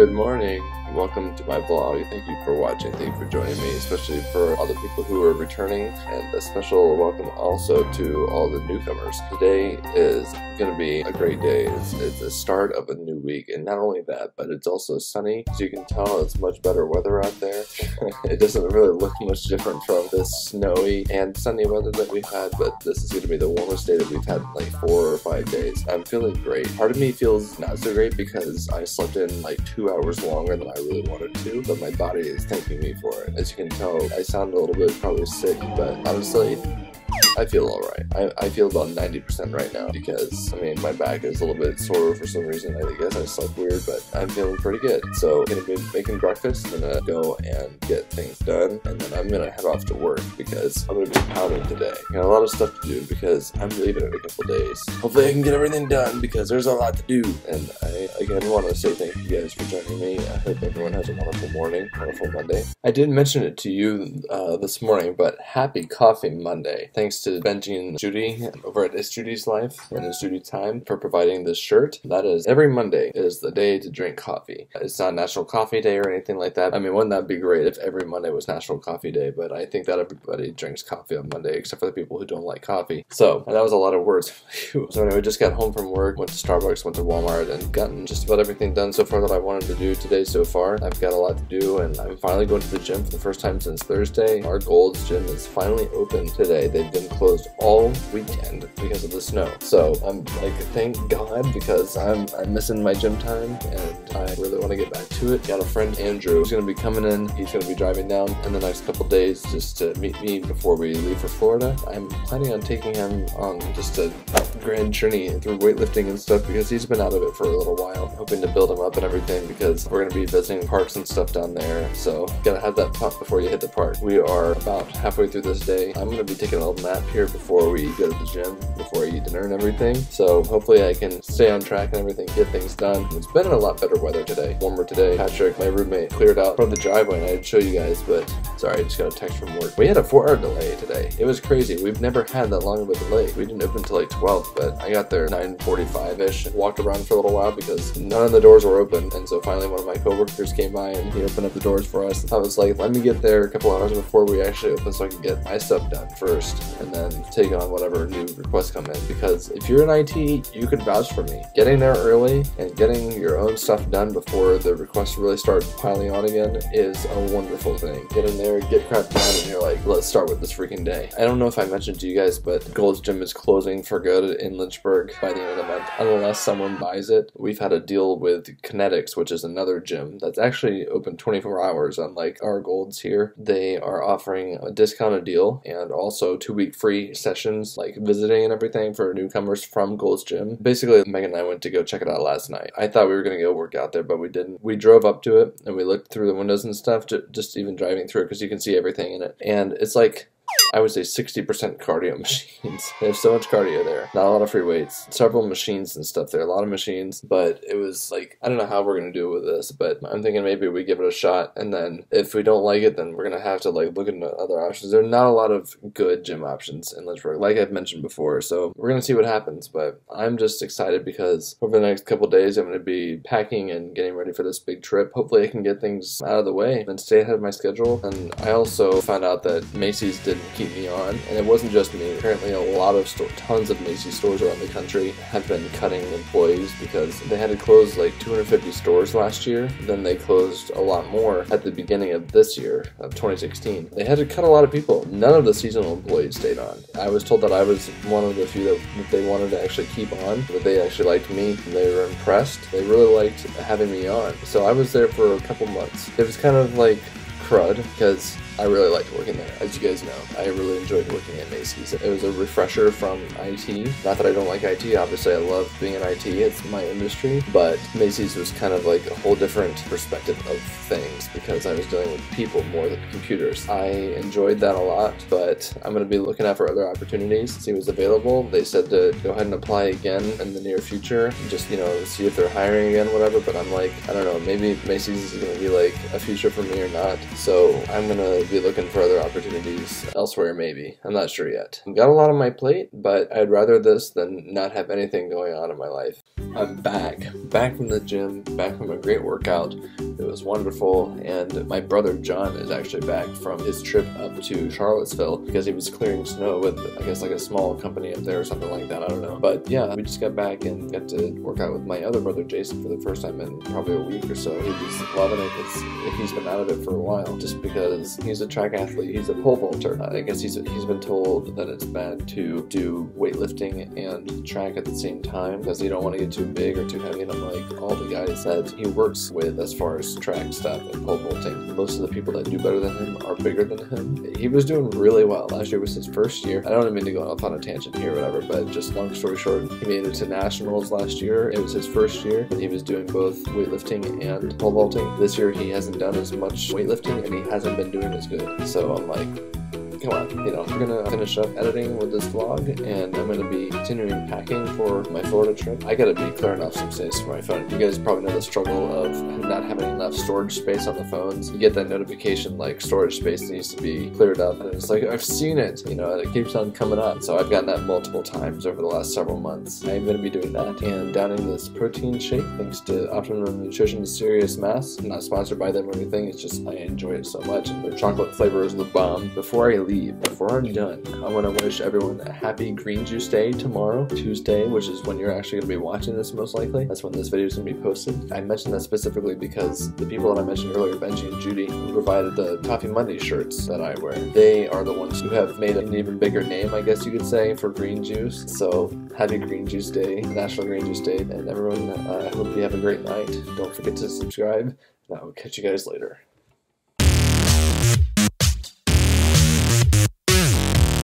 Good morning. Welcome to my vlog. Thank you for watching. Thank you for joining me, especially for all the people who are returning, and a special welcome also to all the newcomers. Today is going to be a great day. It's, it's the start of a new week, and not only that, but it's also sunny. As you can tell, it's much better weather out there. it doesn't really look much different from this snowy and sunny weather that we've had, but this is going to be the warmest day that we've had in like four or five days. I'm feeling great. Part of me feels not so great because I slept in like two hours longer than I really wanted to, but my body is thanking me for it. As you can tell, I sound a little bit probably sick, but honestly, I feel alright. I, I feel about 90% right now because, I mean, my back is a little bit sore for some reason. I guess I slept weird, but I'm feeling pretty good. So, I'm gonna be making breakfast, I'm gonna go and get things done, and then I'm gonna head off to work because I'm gonna be pounding today. Got a lot of stuff to do because I'm leaving in a couple days. Hopefully I can get everything done because there's a lot to do. And I, again, want to say thank you guys for joining me. I hope everyone has a wonderful morning, wonderful Monday. I did mention it to you uh, this morning, but happy Coffee Monday. Thanks to Benji and Judy over at It's Judy's Life and It's Judy Time for providing this shirt. That is every Monday is the day to drink coffee. It's not National Coffee Day or anything like that. I mean, wouldn't that be great if every Monday was National Coffee Day? But I think that everybody drinks coffee on Monday except for the people who don't like coffee. So that was a lot of words. so anyway, just got home from work, went to Starbucks, went to Walmart, and gotten just about everything done so far that I wanted to do today so far. I've got a lot to do, and I'm finally going to the gym for the first time since Thursday. Our Gold's gym is finally open today. They've been closed all weekend because of the snow. So I'm like, thank God, because I'm I'm missing my gym time, and I really want to get back to it. Got a friend Andrew who's going to be coming in. He's going to be driving down in the next couple days just to meet me before we leave for Florida. I'm planning on taking him on just a grand journey through weightlifting and stuff because he's been out of it for a little while. Hoping to build him up and everything because we're going to be visiting parks and stuff down there. So gotta have that pump before you hit the park. We are about halfway through this day. I'm going to be taking a little nap here before we go to the gym, before I eat dinner and everything. So hopefully I can stay on track and everything, get things done. It's been a lot better weather today, warmer today. Patrick, my roommate, cleared out from the driveway and I'd show you guys, but sorry, I just got a text from work. We had a four hour delay today. It was crazy. We've never had that long of a delay. We didn't open until like 12, but I got there 9.45ish and walked around for a little while because none of the doors were open. And so finally one of my coworkers came by and he opened up the doors for us. I was like, let me get there a couple hours before we actually open so I can get my stuff done first and then take on whatever new requests come in. Because if you're in IT, you could vouch for me. Getting there early and getting your own stuff done before the requests really start piling on again is a wonderful thing. Get in there, get crap done, and you're like, let's start with this freaking day. I don't know if I mentioned to you guys, but Gold's Gym is closing for good in Lynchburg by the end of the month, unless someone buys it. We've had a deal with Kinetics, which is another gym that's actually open 24 hours, unlike our Golds here. They are offering a discounted deal and also two week free sessions, like visiting and everything for newcomers from Gold's Gym. Basically, Megan and I went to go check it out last night. I thought we were going to go work out there, but we didn't. We drove up to it and we looked through the windows and stuff, to, just even driving through it because you can see everything in it. And it's like I would say 60% cardio machines. They have so much cardio there. Not a lot of free weights. Several machines and stuff there. A lot of machines. But it was like, I don't know how we're going to do with this, but I'm thinking maybe we give it a shot. And then if we don't like it, then we're going to have to like look into other options. There are not a lot of good gym options in Lynchburg, like I've mentioned before. So we're going to see what happens. But I'm just excited because over the next couple days, I'm going to be packing and getting ready for this big trip. Hopefully I can get things out of the way and stay ahead of my schedule. And I also found out that Macy's didn't me on, and it wasn't just me. Apparently, a lot of store, tons of Macy's stores around the country have been cutting employees because they had to close like 250 stores last year. Then they closed a lot more at the beginning of this year, of 2016. They had to cut a lot of people. None of the seasonal employees stayed on. I was told that I was one of the few that, that they wanted to actually keep on, that they actually liked me. They were impressed. They really liked having me on. So I was there for a couple months. It was kind of like crud because I really liked working there. As you guys know, I really enjoyed working at Macy's. It was a refresher from IT. Not that I don't like IT, obviously I love being in IT, it's my industry, but Macy's was kind of like a whole different perspective of things because I was dealing with people more than computers. I enjoyed that a lot, but I'm going to be looking out for other opportunities, see what's available. They said to go ahead and apply again in the near future, just, you know, see if they're hiring again, whatever, but I'm like, I don't know, maybe Macy's is going to be like a future for me or not. So I'm going to to be looking for other opportunities elsewhere, maybe. I'm not sure yet. I've Got a lot on my plate, but I'd rather this than not have anything going on in my life. I'm back. Back from the gym, back from a great workout. It was wonderful, and my brother John is actually back from his trip up to Charlottesville because he was clearing snow with, I guess, like a small company up there or something like that. I don't know. But yeah, we just got back and got to work out with my other brother Jason for the first time in probably a week or so. He was loving it. It's, he's been out of it for a while just because he's a track athlete. He's a pole vaulter. I guess he's he's been told that it's bad to do weightlifting and track at the same time because you don't want to get too big or too heavy. And I'm like, all the guys that he works with as far as track stuff and pole vaulting, most of the people that do better than him are bigger than him. He was doing really well. Last year was his first year. I don't mean to go off on a tangent here, or whatever, but just long story short, he made it to nationals last year. It was his first year, and he was doing both weightlifting and pole vaulting. This year, he hasn't done as much weightlifting, and he hasn't been doing good. So I'm like, come on, you know, we're gonna finish up editing with this vlog, and I'm gonna be continuing packing for my Florida trip. I gotta be clearing off some space for my phone. You guys probably know the struggle of not having enough storage space on the phones. You get that notification like storage space needs to be cleared up, and it's like I've seen it, you know, it keeps on coming up. So I've gotten that multiple times over the last several months. I'm gonna be doing that and downing this protein shake thanks to Optimum Nutrition Serious Mass. I'm not sponsored by them or anything. It's just I enjoy it so much, and their chocolate flavor is the bomb. Before I leave, before I'm done, I want to wish everyone a happy Green Juice Day tomorrow, Tuesday, which is when you're actually going to be watching this most likely. That's when this video is going to be posted. I mentioned that specifically because the people that I mentioned earlier, Benji and Judy, who provided the Coffee Monday shirts that I wear, they are the ones who have made an even bigger name, I guess you could say, for green juice. So happy Green Juice Day, National Green Juice Day, and everyone, uh, I hope you have a great night. Don't forget to subscribe, and I will catch you guys later.